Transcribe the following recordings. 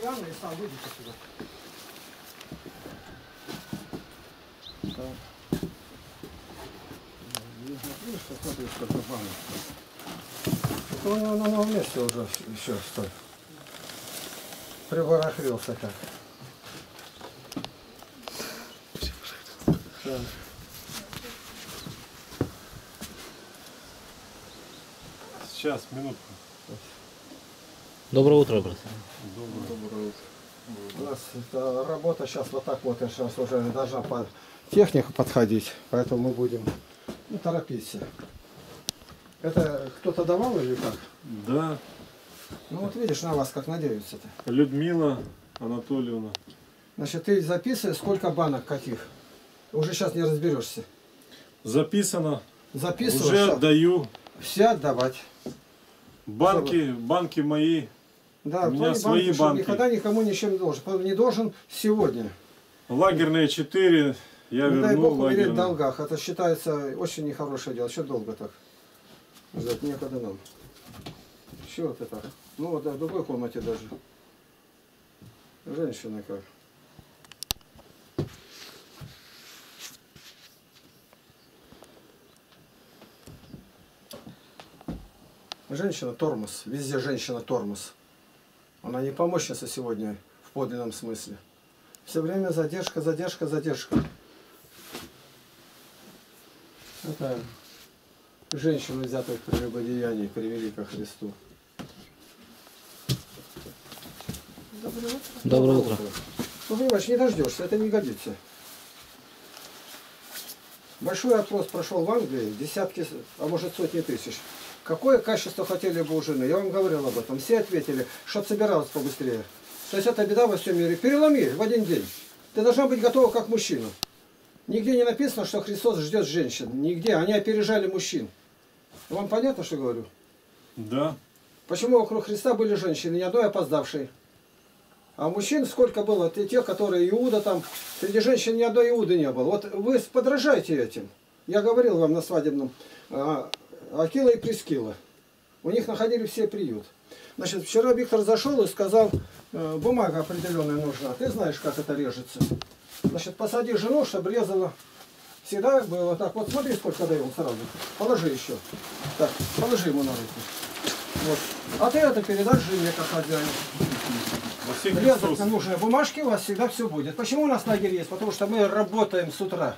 Анну и сам выйдите сюда. Так. Видишь, смотри, сколько банок. Это у него на месте уже еще что Прибарахлился как. Сейчас, минутку. Доброе утро, брат. У нас работа сейчас вот так вот, сейчас уже должна по техника подходить, поэтому мы будем ну, торопиться. Это кто-то давал или как? Да, Ну вот видишь, на вас как надеются-то. Людмила Анатольевна. Значит, ты записывай, сколько банок каких. Уже сейчас не разберешься. Записано. Записывай, Уже все, отдаю. все отдавать. Банки, банки мои. Да, У меня свои банки, банки. Никогда никому ничем не должен. Не должен сегодня. Лагерные 4. Я не дай вернул бог умереть в долгах. Это считается очень нехорошее дело. Еще долго так. Ждать некогда нам. Чего ты так? Ну вот, да, в другой комнате даже. Женщина как. Женщина тормоз. Везде женщина тормоз. Она не помощница сегодня в подлинном смысле. Все время задержка, задержка, задержка. Это женщину, взятых при прелюбодеянии, привели ко Христу. Доброе утро. Доброе утро. Ну, понимаешь, не дождешься, это не годится. Большой опрос прошел в Англии, десятки, а может сотни тысяч. Какое качество хотели бы у жены? Я вам говорил об этом. Все ответили, чтоб собиралась побыстрее. То есть это беда во всем мире. Переломи в один день. Ты должна быть готова как мужчина. Нигде не написано, что Христос ждет женщин. Нигде. Они опережали мужчин. Вам понятно, что говорю? Да. Почему вокруг Христа были женщины, ни одной опоздавшей? А мужчин сколько было? Те, тех, которые Иуда там, среди женщин ни одной Иуды не было. Вот вы подражайте этим. Я говорил вам на свадебном, а, Акила и Прескила. У них находили все приют. Значит, вчера Виктор зашел и сказал, «Э, бумага определенная нужна. Ты знаешь, как это режется. Значит, посади жену, чтобы резала. Всегда было так. Вот смотри, сколько даю сразу. Положи еще. Так, положи ему на руку. Вот. А ты это передашь жене, как хозяин. Резать на нужные бумажки у вас всегда все будет. Почему у нас лагерь есть? Потому что мы работаем с утра.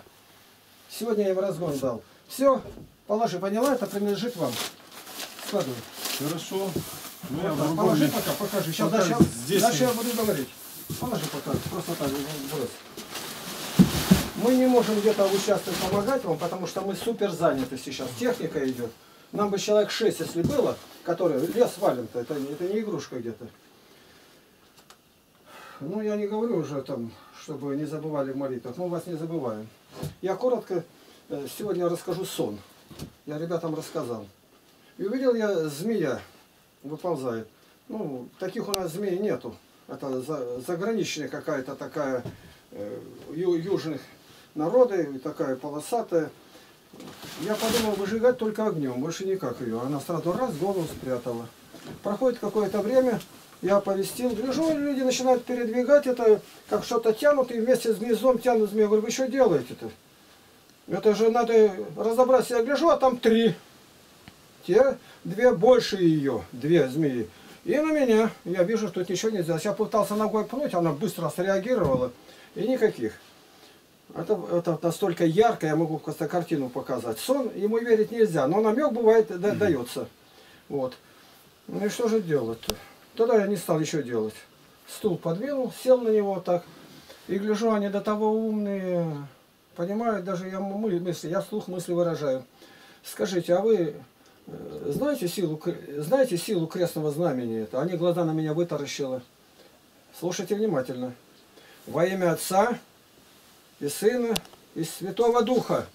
Сегодня я им разгон дал. Все, положи, поняла, это принадлежит вам. Складывай. Хорошо. Ну, Вот так, положи месте. пока, покажи. Сейчас Пока дальше, здесь дальше я буду говорить. Положи пока, просто так, ну, брось. Мы не можем где-то участвовать, помогать вам, потому что мы супер заняты сейчас. Техника идет. Нам бы человек 6, если было, которые лес валим-то, это, это не игрушка где-то. Ну, я не говорю уже там, чтобы не забывали в молитвах. Мы вас не забываем. Я коротко э, сегодня расскажу сон. Я ребятам рассказал. И увидел я змея выползает. Ну, таких у нас змей нету. Это за- заграничная какая-то такая э, ю- южных народы, такая полосатая. Я подумал, выжигать только огнем, больше никак ее. Она сразу раз голову спрятала. Проходит какое-то время, я оповестил, гляжу, люди начинают передвигать это, как что-то тянут, и вместе с гнездом тянут змею. Говорю, вы что делаете-то? Это же надо разобраться. Я гляжу, а там три. Те две больше ее, две змеи. И на меня. Я вижу, что тут ничего нельзя. Я пытался ногой пнуть, она быстро среагировала. И никаких. Это, это настолько ярко, я могу просто картину показать. Сон, ему верить нельзя, но намек бывает, да- дается. Вот. Ну и что же делать-то? Тогда я не стал еще делать. Стул подвинул, сел на него так. И гляжу, они до того умные. Понимают, даже я мы- мысли, я вслух мысли выражаю. Скажите, а вы э, знаете силу, знаете силу крестного знамени? Это? Они глаза на меня вытаращило. Слушайте внимательно. Во имя Отца и Сына и Святого Духа.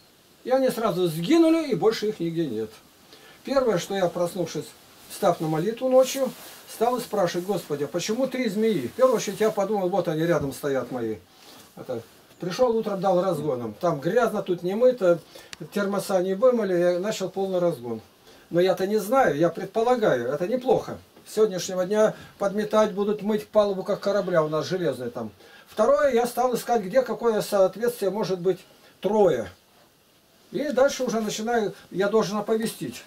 И они сразу сгинули, и больше их нигде нет. Первое, что я, проснувшись, став на молитву ночью, стал спрашивать, Господи, а почему три змеи? В первую очередь я подумал, вот они рядом стоят мои. Это, пришел утром, дал разгоном. Там грязно, тут не мыто, термоса не вымыли, я начал полный разгон. Но я-то не знаю, я предполагаю, это неплохо. С сегодняшнего дня подметать будут, мыть палубу, как корабля у нас железный там. Второе, я стал искать, где какое соответствие может быть трое. И дальше уже начинаю, я должен оповестить,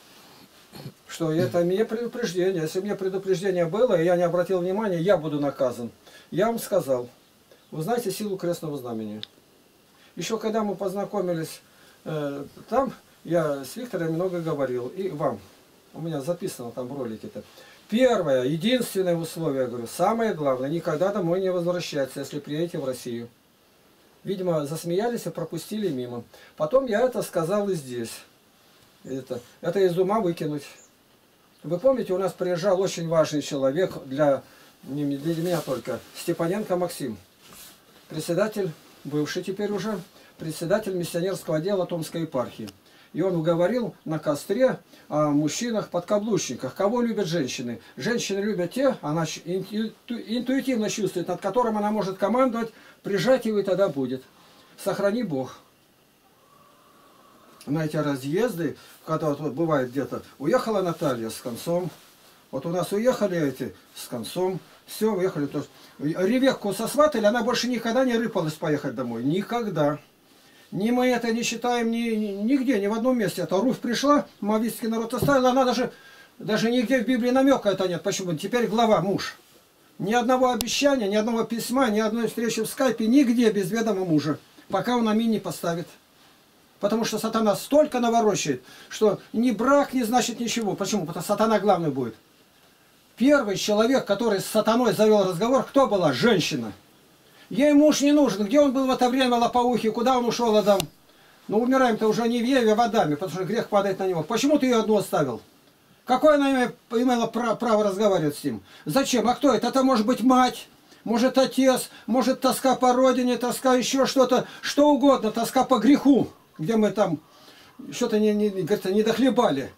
что это мне предупреждение. Если мне предупреждение было, и я не обратил внимания, я буду наказан. Я вам сказал, вы знаете силу крестного знамени. Еще когда мы познакомились э, там, я с Виктором много говорил, и вам. У меня записано там в ролике-то. Первое, единственное условие, я говорю, самое главное, никогда домой не возвращаться, если приедете в Россию. Видимо, засмеялись и пропустили мимо. Потом я это сказал и здесь. Это, это из ума выкинуть. Вы помните, у нас приезжал очень важный человек для, для меня только, Степаненко Максим. Председатель, бывший теперь уже, председатель миссионерского отдела Томской епархии. И он говорил на костре о мужчинах-подкаблучниках. Кого любят женщины? Женщины любят те, она интуитивно чувствует, над которым она может командовать, прижать его и тогда будет. Сохрани Бог. На эти разъезды, когда вот бывает где-то, уехала Наталья с концом, вот у нас уехали эти с концом, все, уехали. То Ревекку сосватали, она больше никогда не рыпалась поехать домой. Никогда. Ни мы это не считаем ни, ни, нигде, ни в одном месте. Это Руфь пришла, мавийский народ оставила, она даже, даже нигде в Библии намека это нет. Почему? Теперь глава, муж. Ни одного обещания, ни одного письма, ни одной встречи в скайпе, нигде без ведома мужа. Пока он аминь не поставит. Потому что сатана столько наворочает, что ни брак не значит ничего. Почему? Потому что сатана главный будет. Первый человек, который с сатаной завел разговор, кто была? Женщина. Ей муж не нужен. Где он был в это время лопоухий? Куда он ушел, Адам? Ну, умираем-то уже не в Еве, а в Адаме, потому что грех падает на него. Почему ты ее одну оставил? Какое она имела право разговаривать с ним? Зачем? А кто это? Это может быть мать, может отец, может тоска по родине, тоска еще что-то, что угодно, тоска по греху, где мы там что-то не, не, не дохлебали.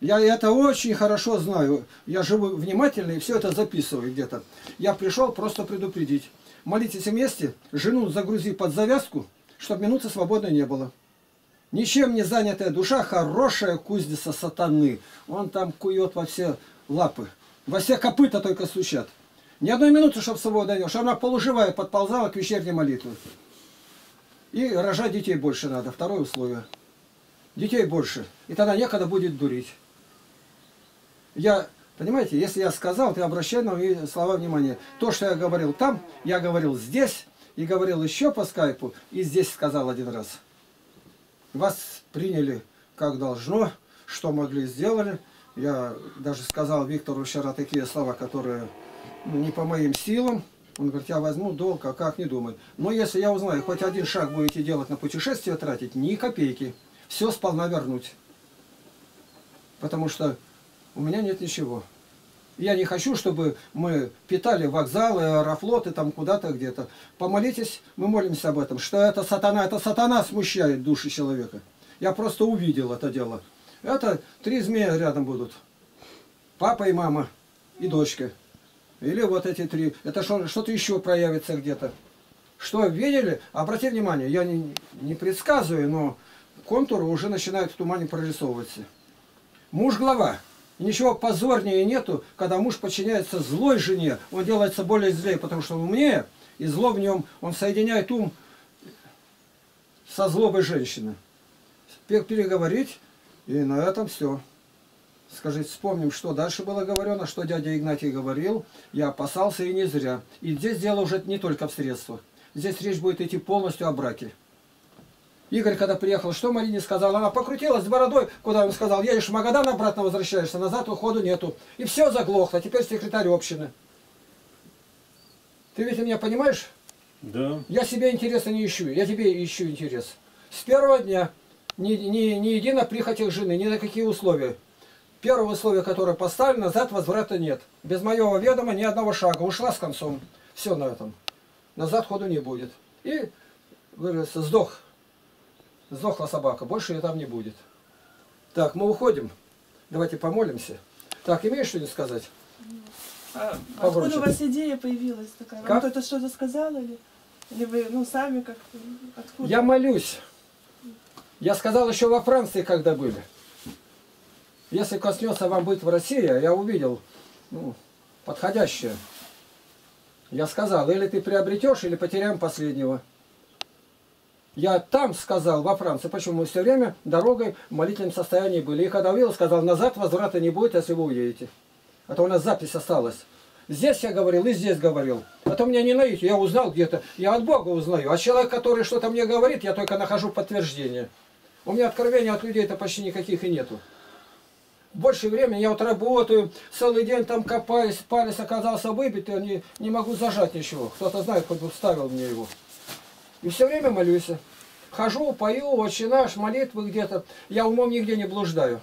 Я это очень хорошо знаю. Я живу внимательно и все это записываю где-то. Я пришел просто предупредить. Молитесь вместе, жену загрузи под завязку, чтобы минуты свободной не было. Ничем не занятая душа, хорошая кузница сатаны. Он там кует во все лапы. Во все копыта только стучат. Ни одной минуты, чтобы свобода не чтобы она полуживая подползала к вечерней молитве. И рожать детей больше надо. Второе условие. Детей больше. И тогда некогда будет дурить. Я Понимаете, если я сказал, ты обращай на слова внимание. То, что я говорил там, я говорил здесь, и говорил еще по скайпу, и здесь сказал один раз. Вас приняли как должно, что могли, сделали. Я даже сказал Виктору вчера такие слова, которые не по моим силам. Он говорит, я возьму долг, а как не думать. Но если я узнаю, хоть один шаг будете делать на путешествие тратить, ни копейки. Все сполна вернуть. Потому что у меня нет ничего. Я не хочу, чтобы мы питали вокзалы, аэрофлоты там куда-то где-то. Помолитесь, мы молимся об этом, что это сатана, это сатана смущает души человека. Я просто увидел это дело. Это три змея рядом будут. Папа и мама, и дочка. Или вот эти три. Это что-то еще проявится где-то. Что, видели? Обратите внимание, я не, не предсказываю, но контуры уже начинают в тумане прорисовываться. Муж глава. Ничего позорнее нету, когда муж подчиняется злой жене, он делается более злее, потому что он умнее, и зло в нем, он соединяет ум со злобой женщины. Переговорить, и на этом все. Скажите, вспомним, что дальше было говорено, что дядя Игнатий говорил. Я опасался и не зря. И здесь дело уже не только в средствах. Здесь речь будет идти полностью о браке. Игорь, когда приехал, что Марине сказал? Она покрутилась с бородой, куда он сказал, едешь в Магадан, обратно возвращаешься, назад уходу нету. И все заглохло, теперь секретарь общины. Ты ведь меня понимаешь? Да. Я себе интереса не ищу, я тебе ищу интерес. С первого дня ни, ни, ни едино прихотях жены, ни на какие условия. Первое условие, которое поставлено, назад возврата нет. Без моего ведома ни одного шага. Ушла с концом. Все на этом. Назад ходу не будет. И, говорится, сдох Сдохла собака, больше ее там не будет. Так, мы уходим. Давайте помолимся. Так, имеешь что-нибудь сказать? А, откуда у вас идея появилась такая? Как? Вам кто-то что-то сказал или, или вы ну, сами как откуда? Я молюсь. Я сказал еще во Франции, когда были. Если коснется вам быть в России, я увидел ну, подходящее. Я сказал, или ты приобретешь, или потеряем последнего. Я там сказал, во Франции, почему мы все время дорогой в молитвенном состоянии были. И когда увидел, сказал, назад возврата не будет, если вы уедете. А то у нас запись осталась. Здесь я говорил и здесь говорил. А то меня не найти, я узнал где-то. Я от Бога узнаю. А человек, который что-то мне говорит, я только нахожу подтверждение. У меня откровения от людей-то почти никаких и нету. Больше времени я вот работаю, целый день там копаюсь, палец оказался выбит, я не, не могу зажать ничего. Кто-то знает, кто вставил мне его. И все время молюсь. Хожу, пою, отче наш, молитвы где-то. Я умом нигде не блуждаю.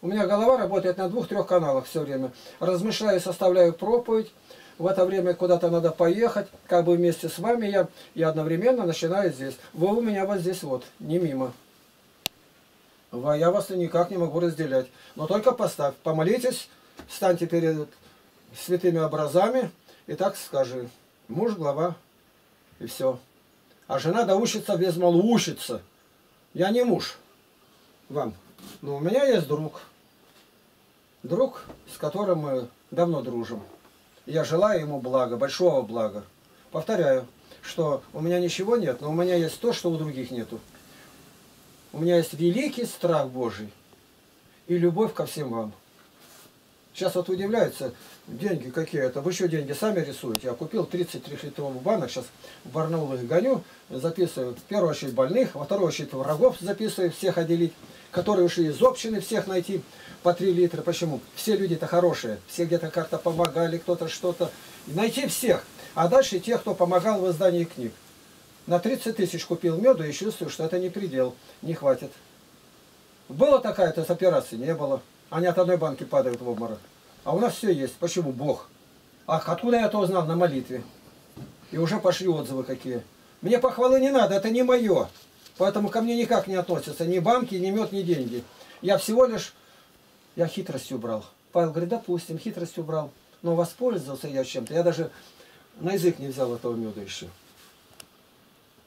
У меня голова работает на двух-трех каналах все время. Размышляю, составляю проповедь. В это время куда-то надо поехать, как бы вместе с вами я, я одновременно начинаю здесь. Вы у меня вот здесь вот, не мимо. Я вас никак не могу разделять. Но только поставь, помолитесь, встаньте перед святыми образами и так скажи. Муж, глава, и все. А жена да учится без малу учится. Я не муж вам, но у меня есть друг друг, с которым мы давно дружим. Я желаю ему блага, большого блага. Повторяю, что у меня ничего нет, но у меня есть то, что у других нету. У меня есть великий страх Божий и любовь ко всем вам. Сейчас вот удивляются, деньги какие это. Вы еще деньги сами рисуете. Я купил 33 литровых банок, сейчас в Барнаул их гоню, записываю в первую очередь больных, во вторую очередь врагов записываю, всех отделить, которые ушли из общины, всех найти по 3 литра. Почему? Все люди-то хорошие, все где-то как-то помогали, кто-то что-то. Найти всех. А дальше тех, кто помогал в издании книг. На 30 тысяч купил меду и чувствую, что это не предел, не хватит. Была такая-то операция? Не было. Они от одной банки падают в обморок. А у нас все есть. Почему? Бог. Ах, откуда я это узнал? На молитве. И уже пошли отзывы какие. Мне похвалы не надо, это не мое. Поэтому ко мне никак не относятся ни банки, ни мед, ни деньги. Я всего лишь, я хитростью брал. Павел говорит, допустим, хитростью брал. Но воспользовался я чем-то. Я даже на язык не взял этого меда еще.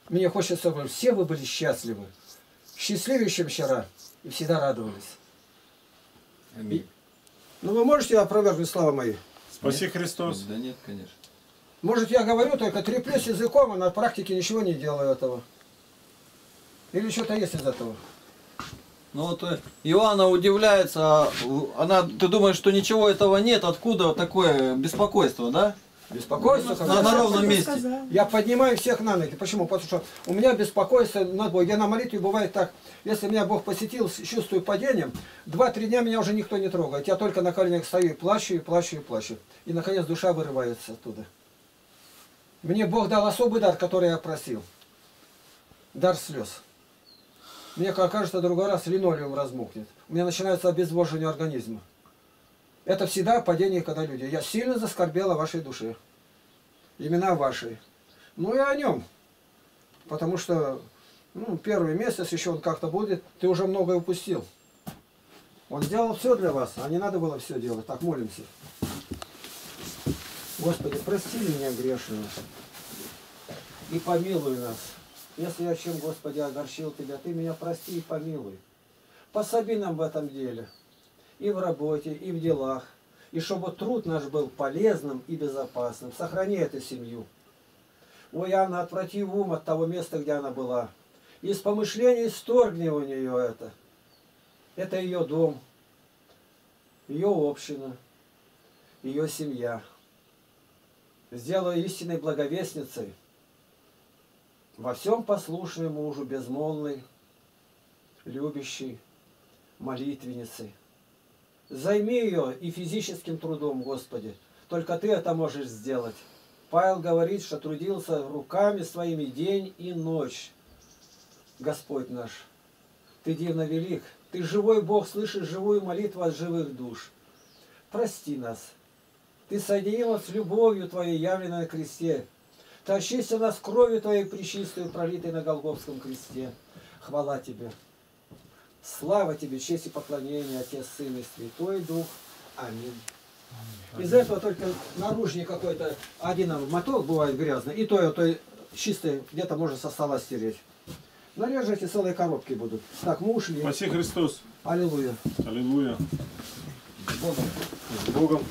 Мне хочется говорить, все вы были счастливы. Счастливее, чем вчера. И всегда радовались. Аминь. Ну вы можете опровергнуть слова мои? Спаси Нет? Христос. Да нет, конечно. Может я говорю только треплюсь языком, а на практике ничего не делаю этого. Или что-то есть из этого? Ну вот э, Иоанна удивляется, а, она, ты думаешь, что ничего этого нет, откуда такое беспокойство, да? Беспокойство? На- на ровном месте. Я поднимаю всех на ноги. Почему? Потому что у меня беспокойство над Богом. Я на молитве бывает так, если меня Бог посетил, чувствую падением, два-три дня меня уже никто не трогает. Я только на коленях стою и плачу, и плачу, и плачу. И, наконец, душа вырывается оттуда. Мне Бог дал особый дар, который я просил. Дар слез. Мне кажется, другой раз линолеум размокнет. У меня начинается обезвоживание организма. Это всегда падение, когда люди. Я сильно заскорбела вашей душе. Имена вашей. Ну и о нем. Потому что ну, первый месяц еще он как-то будет, ты уже многое упустил. Он сделал все для вас, а не надо было все делать. Так, молимся. Господи, прости меня грешную и помилуй нас. Если я чем, Господи, огорчил Тебя, Ты меня прости и помилуй. Пособи нам в этом деле, и в работе, и в делах, и чтобы труд наш был полезным и безопасным. Сохрани эту семью. Ой, Анна, отврати ум от того места, где она была. Из помышлений сторгни у нее это. Это ее дом, ее община, ее семья. Сделай истинной благовестницей, во всем послушной мужу, безмолвной, любящей, молитвенницей. Займи ее и физическим трудом, Господи. Только Ты это можешь сделать. Павел говорит, что трудился руками своими день и ночь. Господь наш, Ты дивно велик. Ты живой Бог, слышишь живую молитву от живых душ. Прости нас. Ты соединил нас с любовью Твоей, явленной на кресте. Ты очистил нас кровью Твоей пречистую, пролитой на Голгофском кресте. Хвала Тебе. Слава Тебе, честь и поклонение, Отец, Сын и Святой Дух. Аминь. Из этого только наружный какой-то один моток бывает грязный, и то, и то чистый, где-то можно со стола стереть. Нарежете, целые коробки будут. Так, мы ушли. Спаси Христос. Аллилуйя. Аллилуйя. Богом. С Богом.